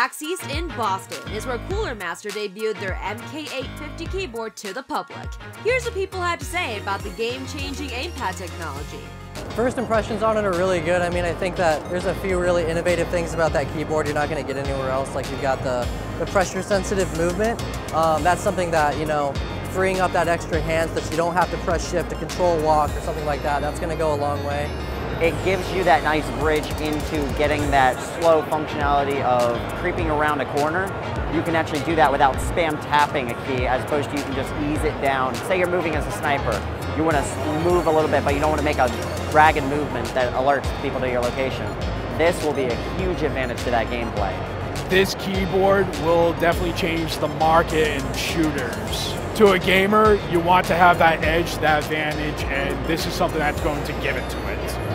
PAX East in Boston is where Cooler Master debuted their MK850 keyboard to the public. Here's what people had to say about the game-changing aimpad technology. First impressions on it are really good. I mean, I think that there's a few really innovative things about that keyboard you're not going to get anywhere else. Like you've got the, the pressure-sensitive movement. Um, that's something that, you know, freeing up that extra hand so that you don't have to press shift to control walk or something like that. That's going to go a long way it gives you that nice bridge into getting that slow functionality of creeping around a corner. You can actually do that without spam tapping a key as opposed to you can just ease it down. Say you're moving as a sniper. You want to move a little bit, but you don't want to make a ragged movement that alerts people to your location. This will be a huge advantage to that gameplay. This keyboard will definitely change the market in shooters. To a gamer, you want to have that edge, that advantage, and this is something that's going to give it to it.